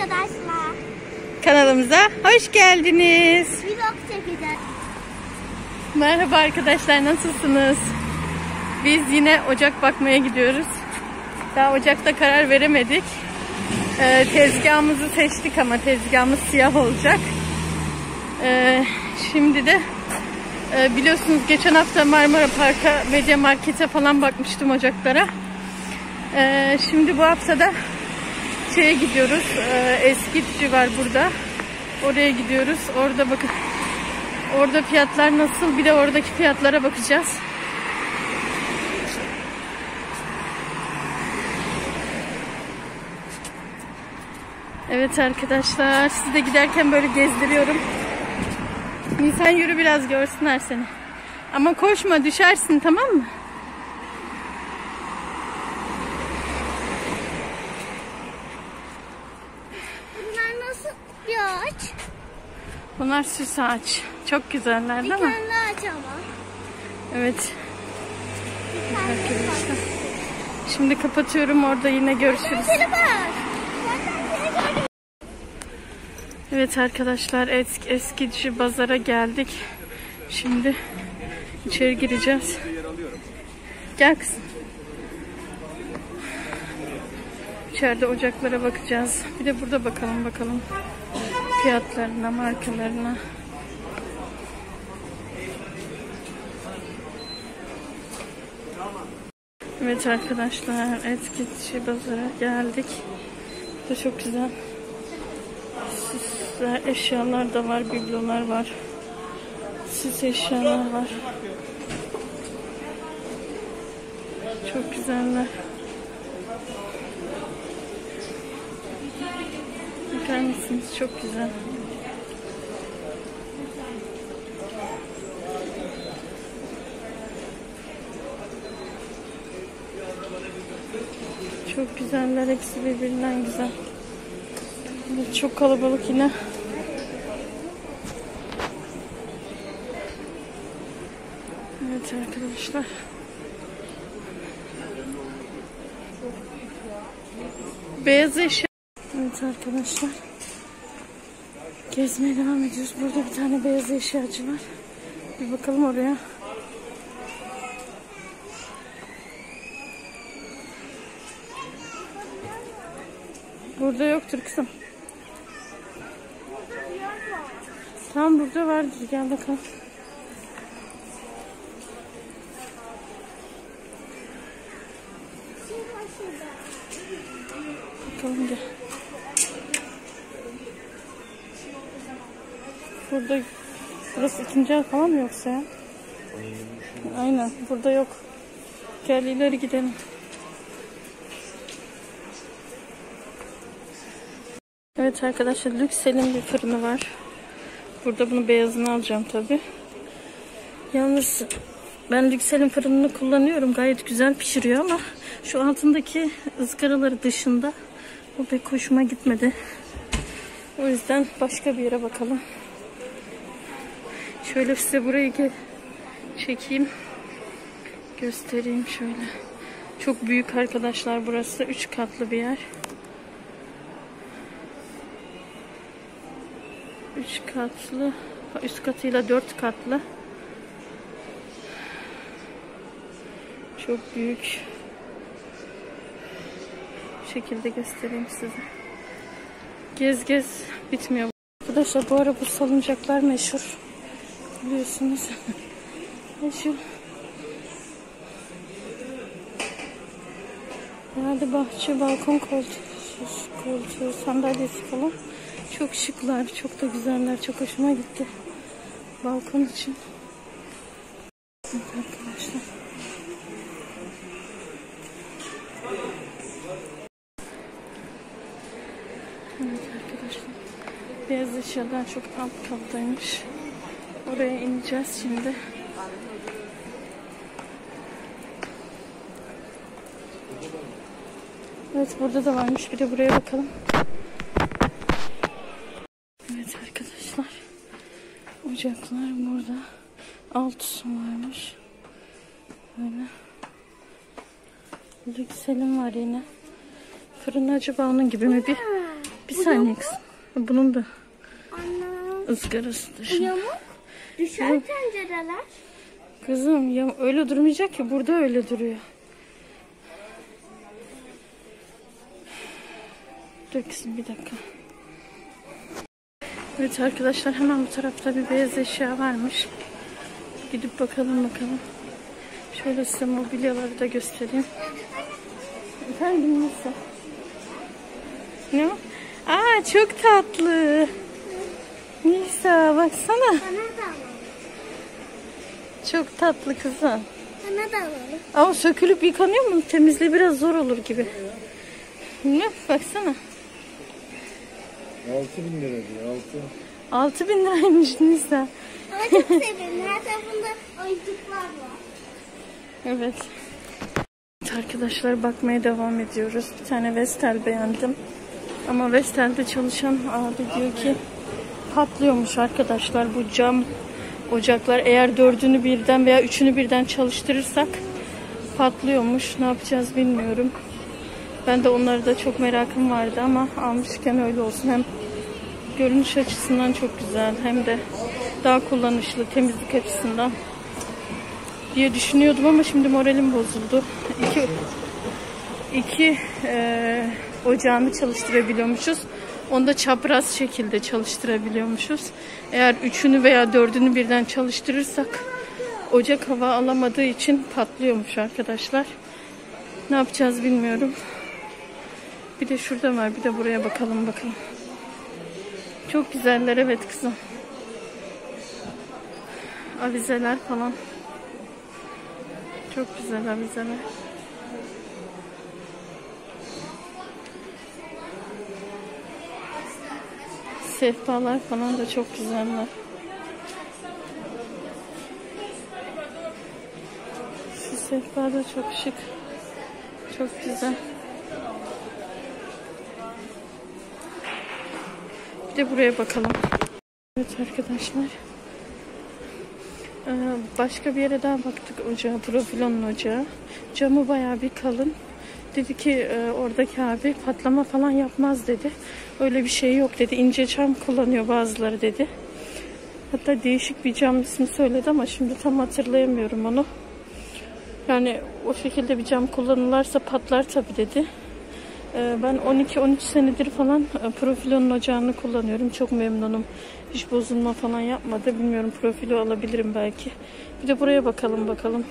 arkadaşlar. Kanalımıza hoş geldiniz. Vlog çekeceğiz. Merhaba arkadaşlar nasılsınız? Biz yine ocak bakmaya gidiyoruz. Daha ocakta karar veremedik. Ee, tezgahımızı seçtik ama tezgahımız siyah olacak. Ee, şimdi de e, biliyorsunuz geçen hafta Marmara Park'a, Media Market'e falan bakmıştım ocaklara. Ee, şimdi bu haftada şeye gidiyoruz. Ee, Eskitçi var burada. Oraya gidiyoruz. Orada bakın. Orada fiyatlar nasıl? Bir de oradaki fiyatlara bakacağız. Evet arkadaşlar. Sizi de giderken böyle gezdiriyorum. Nisan yürü biraz görsünler seni. Ama koşma düşersin tamam mı? Bunlar nasıl bir ağaç? Bunlar süs ağaç. Çok güzeller Bir değil mi? tane ağaç ama. Evet. Bir Arkadaşlar. Şimdi kapatıyorum. Orada yine görüşürüz. Evet arkadaşlar eski, eskici pazara geldik. Şimdi içeri gireceğiz. Gel kızım. İçeride ocaklara bakacağız. Bir de burada bakalım bakalım. Fiyatlarına, markalarına. Evet arkadaşlar eskici pazara geldik. Bu çok güzel. Süsler, eşyalar da var, biblolar var. Süs eşyalar var. Çok güzeller. Bakar mısınız? Çok güzel. Çok güzeller. Hepsi birbirinden güzel. Çok kalabalık yine. Evet arkadaşlar. Beyaz eşya. Evet arkadaşlar. Gezmeye devam ediyoruz. Burada bir tane beyaz eşyacı var. Bir bakalım oraya. Burada yoktur kızım. Tam burada vardır. Gel bakalım. Bakalım gel. Burada burası ikinci el falan mı yoksa ya? Aynen burada yok. Gel ileri gidelim. Evet arkadaşlar Lüksel'in bir fırını var. Burada bunu beyazını alacağım tabi. Yalnız ben Lüksel'in fırınını kullanıyorum. Gayet güzel pişiriyor ama şu altındaki ızgaraları dışında o pek hoşuma gitmedi. O yüzden başka bir yere bakalım. Şöyle size burayı çekeyim. Göstereyim şöyle. Çok büyük arkadaşlar burası. Üç katlı bir yer. Üç katlı. Üst katıyla dört katlı. Çok büyük. Bu şekilde göstereyim size. Gez gez bitmiyor. Arkadaşlar bu ara bu salıncaklar meşhur. Biliyorsunuz. meşhur. Herhalde bahçe, balkon koltuğu, koltuğu, sandalyesi falan. Çok şıklar, çok da güzeller. Çok hoşuma gitti. Balkon için. Evet arkadaşlar. Evet arkadaşlar. Beyaz eşyalar çok alt kattaymış. Oraya ineceğiz şimdi. Evet burada da varmış. Bir de buraya bakalım. Evet arkadaşlar. Ocaklar burada. Alt su varmış. Böyle. Lükselim var yine. Fırın acaba onun gibi mi bir Bir saniye kızım. Bunun da ızgarasıdır. şimdi. Düşer tencereler. Kızım ya öyle durmayacak ki burada öyle duruyor. Dur kızım bir dakika. Evet arkadaşlar hemen bu tarafta bir beyaz eşya varmış. Gidip bakalım bakalım. Şöyle size mobilyaları da göstereyim. Efendim nasıl? Ne o? Aa çok tatlı. Nisa baksana. Bana da. Çok tatlı kızım. Bana da alalım. Ama sökülüp yıkanıyor mu? Temizliği biraz zor olur gibi. Ne? Baksana. 6000 lira diyor 6. 6000 liraymış Nisa. Ama çok seviyorum. Her tarafında oyuncaklar var. Evet. Evet Arkadaşlar bakmaya devam ediyoruz. Bir tane Vestel beğendim. Ama Vestel'de çalışan abi diyor ki patlıyormuş arkadaşlar bu cam ocaklar. Eğer dördünü birden veya üçünü birden çalıştırırsak patlıyormuş. Ne yapacağız bilmiyorum. Ben de onları da çok merakım vardı ama almışken öyle olsun. Hem görünüş açısından çok güzel hem de daha kullanışlı temizlik açısından diye düşünüyordum ama şimdi moralim bozuldu. İki, iki eee, ocağını çalıştırabiliyormuşuz. Onu da çapraz şekilde çalıştırabiliyormuşuz. Eğer üçünü veya dördünü birden çalıştırırsak ocak hava alamadığı için patlıyormuş arkadaşlar. Ne yapacağız bilmiyorum. Bir de şurada var bir de buraya bakalım bakalım. Çok güzeller evet kızım. Avizeler falan. Çok güzel avizeler. Sehpalar falan da çok güzeller. Şu sehpa da çok şık. Çok güzel. Bir de buraya bakalım. Evet arkadaşlar. Ee, Başka bir yere daha baktık ocağa, profilonun ocağı. Camı bayağı bir kalın. Dedi ki e, oradaki abi patlama falan yapmaz dedi. Öyle bir şey yok dedi. İnce cam kullanıyor bazıları dedi. Hatta değişik bir cam ismi söyledi ama şimdi tam hatırlayamıyorum onu. Yani o şekilde bir cam kullanırlarsa patlar tabii dedi. Ee, Ben 12-13 senedir falan e, profilonun ocağını kullanıyorum. Çok memnunum. Hiç bozulma falan yapmadı. Bilmiyorum profilo alabilirim belki. Bir de buraya bakalım bakalım.